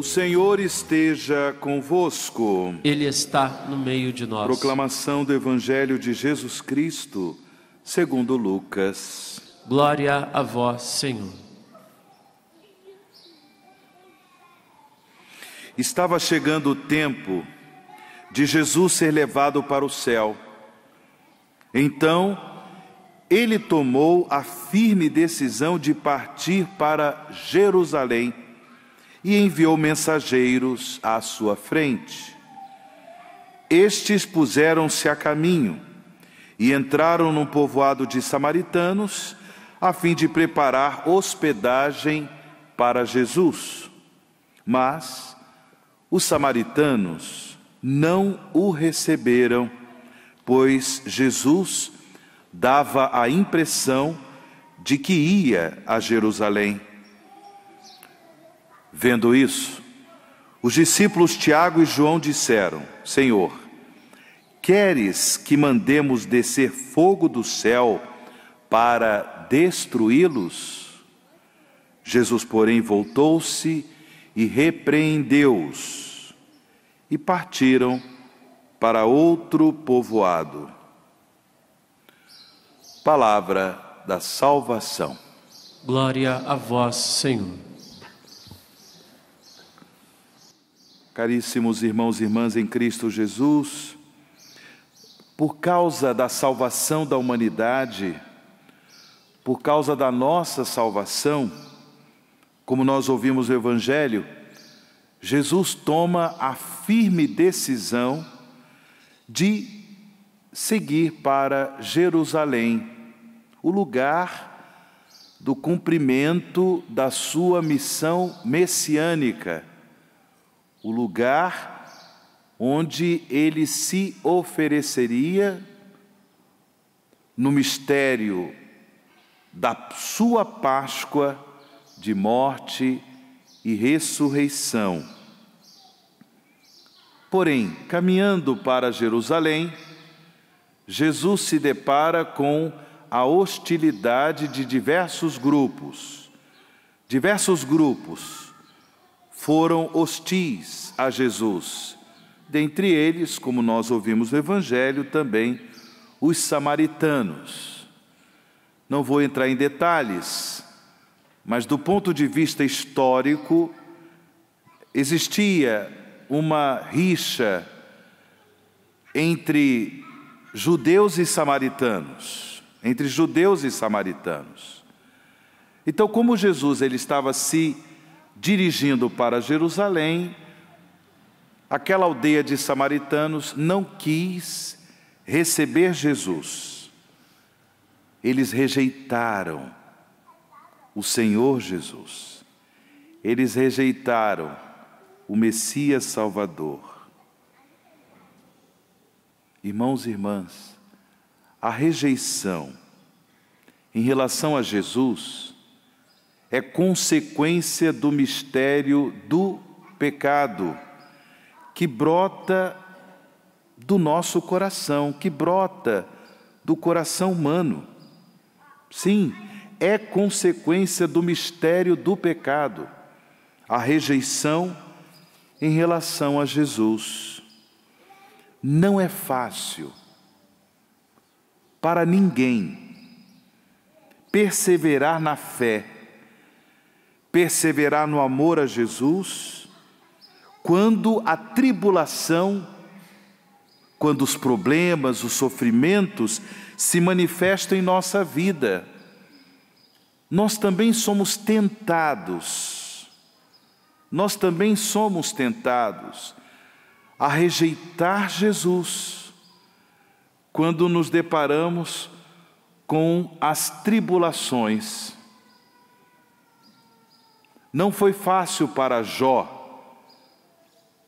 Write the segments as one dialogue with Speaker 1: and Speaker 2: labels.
Speaker 1: O Senhor esteja convosco.
Speaker 2: Ele está no meio de nós.
Speaker 1: Proclamação do Evangelho de Jesus Cristo, segundo Lucas.
Speaker 2: Glória a vós, Senhor.
Speaker 1: Estava chegando o tempo de Jesus ser levado para o céu. Então, ele tomou a firme decisão de partir para Jerusalém e enviou mensageiros à sua frente. Estes puseram-se a caminho e entraram num povoado de samaritanos, a fim de preparar hospedagem para Jesus. Mas os samaritanos não o receberam, pois Jesus dava a impressão de que ia a Jerusalém. Vendo isso, os discípulos Tiago e João disseram: Senhor, queres que mandemos descer fogo do céu para destruí-los? Jesus, porém, voltou-se e repreendeu-os, e partiram para outro povoado. Palavra da salvação.
Speaker 2: Glória a vós, Senhor.
Speaker 1: Caríssimos irmãos e irmãs em Cristo Jesus, por causa da salvação da humanidade, por causa da nossa salvação, como nós ouvimos o Evangelho, Jesus toma a firme decisão de seguir para Jerusalém, o lugar do cumprimento da sua missão messiânica o lugar onde ele se ofereceria no mistério da sua Páscoa de morte e ressurreição. Porém, caminhando para Jerusalém, Jesus se depara com a hostilidade de diversos grupos. Diversos grupos foram hostis a Jesus. Dentre eles, como nós ouvimos no Evangelho, também os samaritanos. Não vou entrar em detalhes, mas do ponto de vista histórico, existia uma rixa entre judeus e samaritanos, entre judeus e samaritanos. Então, como Jesus ele estava se dirigindo para Jerusalém, aquela aldeia de samaritanos não quis receber Jesus. Eles rejeitaram o Senhor Jesus. Eles rejeitaram o Messias Salvador. Irmãos e irmãs, a rejeição em relação a Jesus é consequência do mistério do pecado que brota do nosso coração, que brota do coração humano. Sim, é consequência do mistério do pecado, a rejeição em relação a Jesus. Não é fácil para ninguém perseverar na fé perseverar no amor a Jesus, quando a tribulação, quando os problemas, os sofrimentos se manifestam em nossa vida. Nós também somos tentados, nós também somos tentados a rejeitar Jesus quando nos deparamos com as tribulações não foi fácil para Jó,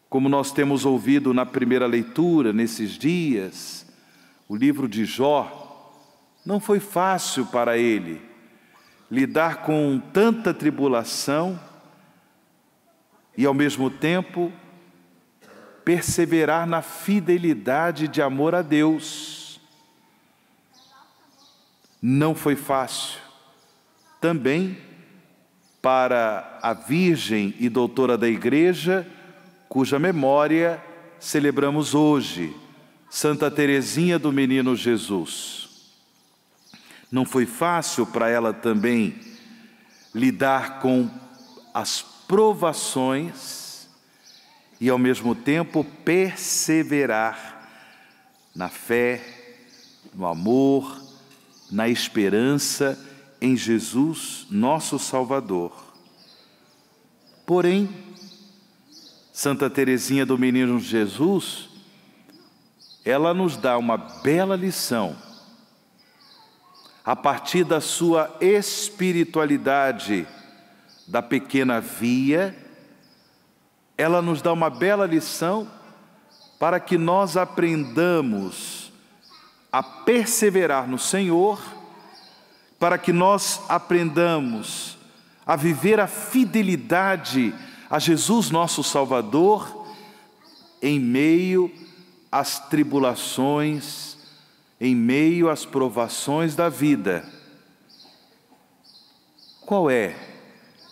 Speaker 1: como nós temos ouvido na primeira leitura nesses dias, o livro de Jó, não foi fácil para ele lidar com tanta tribulação e, ao mesmo tempo, perseverar na fidelidade de amor a Deus. Não foi fácil. Também para a Virgem e doutora da Igreja, cuja memória celebramos hoje, Santa Teresinha do Menino Jesus. Não foi fácil para ela também lidar com as provações e, ao mesmo tempo, perseverar na fé, no amor, na esperança em Jesus, nosso Salvador. Porém, Santa Teresinha do Menino Jesus, ela nos dá uma bela lição a partir da sua espiritualidade da pequena via, ela nos dá uma bela lição para que nós aprendamos a perseverar no Senhor, para que nós aprendamos a viver a fidelidade a Jesus, nosso Salvador, em meio às tribulações, em meio às provações da vida. Qual é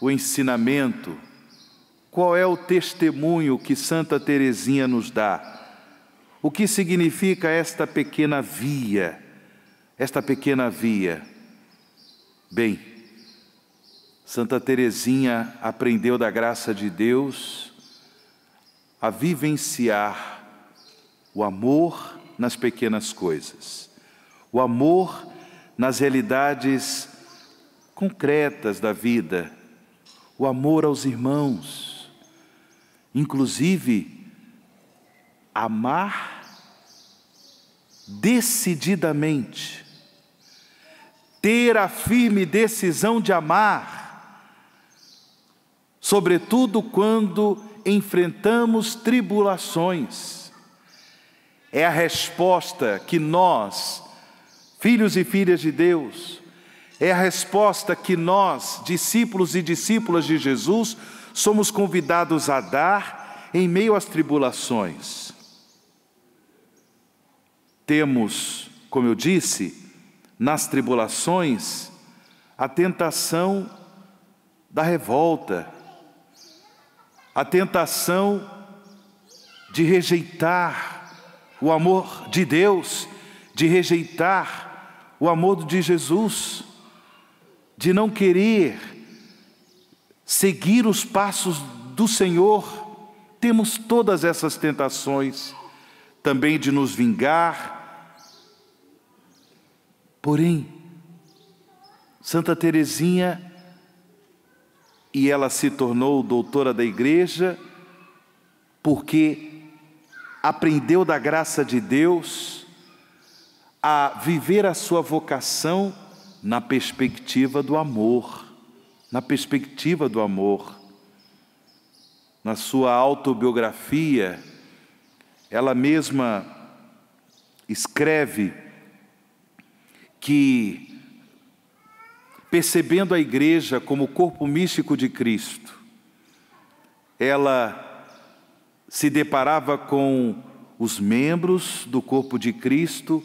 Speaker 1: o ensinamento? Qual é o testemunho que Santa Teresinha nos dá? O que significa esta pequena via? Esta pequena via. Bem, Santa Teresinha aprendeu da graça de Deus a vivenciar o amor nas pequenas coisas, o amor nas realidades concretas da vida, o amor aos irmãos, inclusive amar decididamente, ter a firme decisão de amar sobretudo quando enfrentamos tribulações. É a resposta que nós, filhos e filhas de Deus, é a resposta que nós, discípulos e discípulas de Jesus, somos convidados a dar em meio às tribulações. Temos, como eu disse, nas tribulações, a tentação da revolta, a tentação de rejeitar o amor de Deus, de rejeitar o amor de Jesus, de não querer seguir os passos do Senhor. Temos todas essas tentações, também de nos vingar. Porém, Santa Teresinha e ela se tornou doutora da igreja porque aprendeu da graça de Deus a viver a sua vocação na perspectiva do amor, na perspectiva do amor. Na sua autobiografia, ela mesma escreve que percebendo a igreja como o corpo místico de Cristo, ela se deparava com os membros do corpo de Cristo,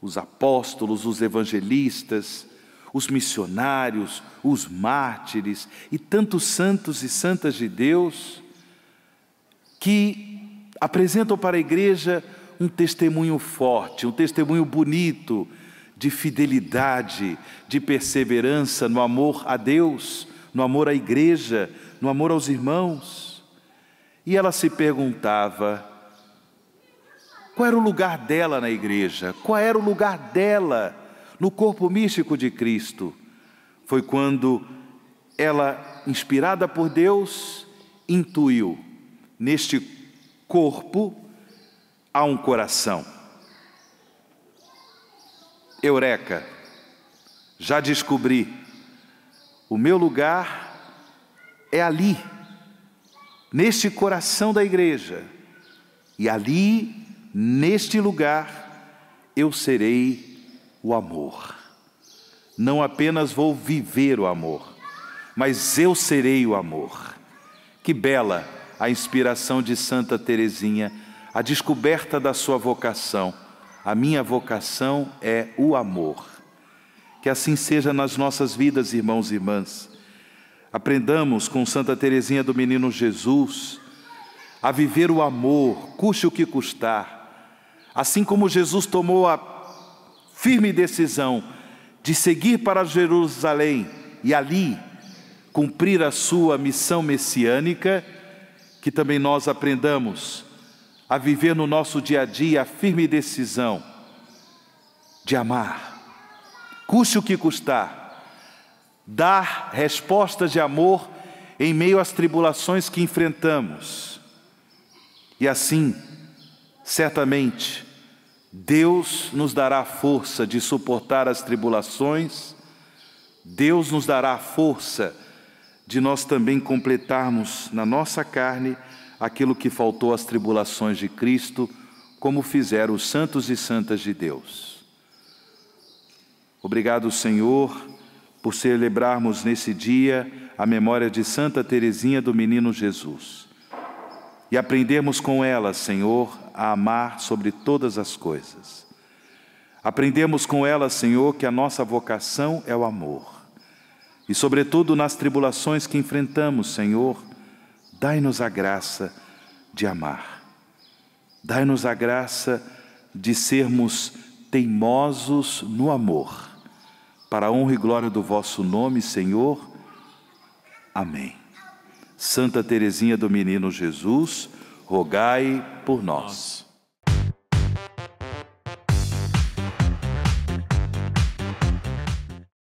Speaker 1: os apóstolos, os evangelistas, os missionários, os mártires e tantos santos e santas de Deus que apresentam para a igreja um testemunho forte, um testemunho bonito de fidelidade, de perseverança no amor a Deus, no amor à igreja, no amor aos irmãos. E ela se perguntava: qual era o lugar dela na igreja? Qual era o lugar dela no corpo místico de Cristo? Foi quando ela, inspirada por Deus, intuiu: neste corpo há um coração. Eureka, já descobri, o meu lugar é ali, neste coração da igreja, e ali, neste lugar, eu serei o amor. Não apenas vou viver o amor, mas eu serei o amor. Que bela a inspiração de Santa Teresinha, a descoberta da sua vocação a minha vocação é o amor. Que assim seja nas nossas vidas, irmãos e irmãs. Aprendamos com Santa Teresinha do Menino Jesus a viver o amor, custe o que custar. Assim como Jesus tomou a firme decisão de seguir para Jerusalém e ali cumprir a sua missão messiânica, que também nós aprendamos a viver no nosso dia a dia a firme decisão de amar, custe o que custar, dar respostas de amor em meio às tribulações que enfrentamos. E assim, certamente, Deus nos dará a força de suportar as tribulações, Deus nos dará a força de nós também completarmos na nossa carne aquilo que faltou às tribulações de Cristo, como fizeram os santos e santas de Deus. Obrigado, Senhor por celebrarmos nesse dia a memória de Santa Teresinha do Menino Jesus. E aprendermos com ela, Senhor, a amar sobre todas as coisas. Aprendemos com ela, Senhor, que a nossa vocação é o amor. E, sobretudo, nas tribulações que enfrentamos, Senhor, dai-nos a graça de amar. Dai-nos a graça de sermos teimosos no amor para a honra e glória do vosso nome, Senhor. Amém. Santa Teresinha do Menino Jesus, rogai por nós.